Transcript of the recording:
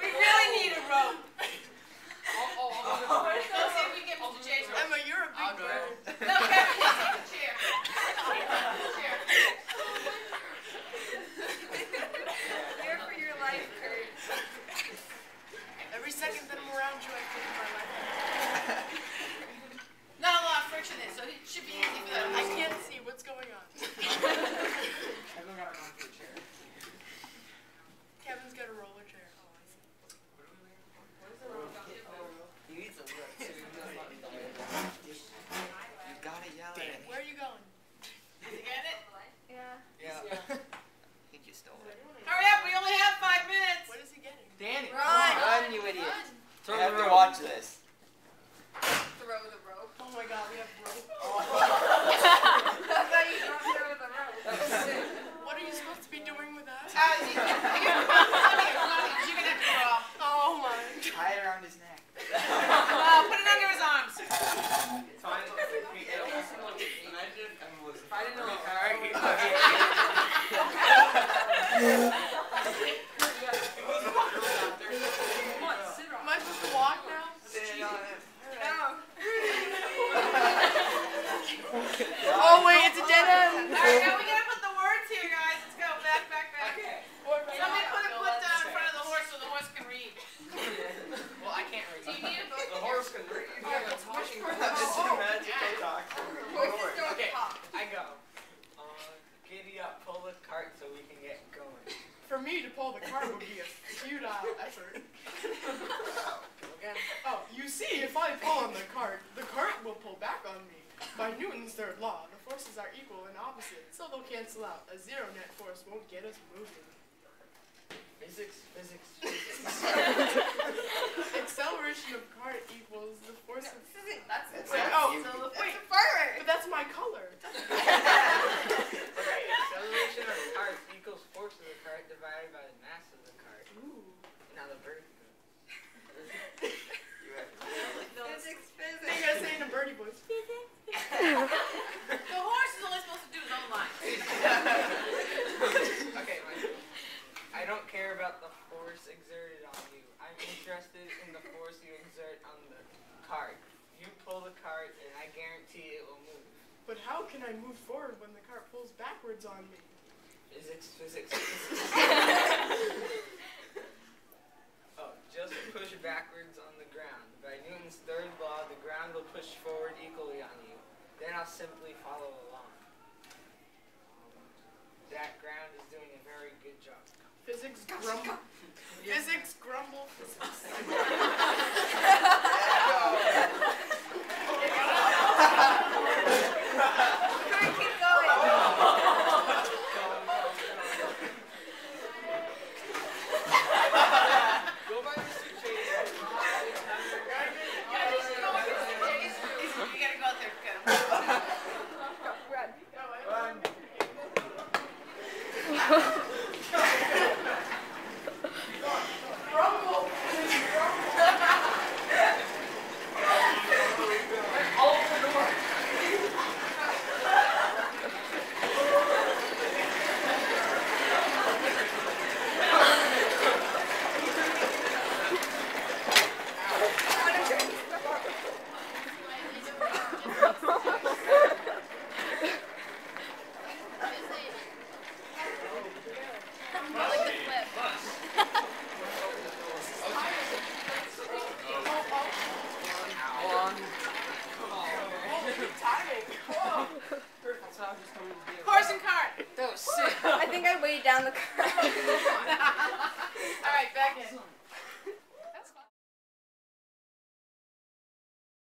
We really need a rope. Oh, oh, oh, Let's go see if we get Mr. Chase. Emma, you're a I'll big go. bird. No, Kevin, you take the chair. Take the chair. Here for your life, Kurt. Every second that I'm around you, I think of my life. Not a lot of friction there, so it should be easy for them. I can't see what's going on. Throw You have the to rope. watch this. Throw the rope. Oh my god, we have rope. I thought you throw the rope. What are you supposed to be doing with that? Uh, you, you, you, you're gonna have to crawl. Oh my. Tie it around his neck. Uh, put it under his arms. I didn't know. Am I supposed to walk now? No. Oh wait, it's a dead end. All right, now we gotta put the words here, guys. Let's go. Back, back, back. Somebody put a put uh, in front of the horse so the horse can read. Well, I can't read. Do you need a book? The horse can read. Yeah, it's talking. It's a magical talk. Voices don't Okay. talk. I go. Uh, giddy up, pull the cart so we can get going. For me to pull the cart would be a futile effort. Again. Oh, you see, if I pull on the cart, the cart will pull back on me. By Newton's third law, the forces are equal and opposite, so they'll cancel out. A zero net force won't get us moving. Physics, physics, physics. Acceleration of cart equals the force of. This isn't, that's It's Wait, not oh, you. so the wait, Wait. Forward. but that's my color. okay, acceleration of the cart equals force of the cart divided by the mass of the cart. Ooh. Now the bird. You have to yell it. Physics, Then you physics. gotta say in a birdie voice. The horse is only supposed to do his own line. Okay, my I don't care about the force exerted on you. I'm interested in the force you exert on the cart. You pull the cart and I guarantee it will move. But how can I move forward when the cart pulls backwards on me? Physics, physics, physics. oh, just push backwards on the ground. By Newton's third law, the ground will push forward equally on you. Then I'll simply follow along. That ground is doing a very good job. Physics grumble. Physics grumble. Physics. sick. I think I weighed down the crowd. All right, back in.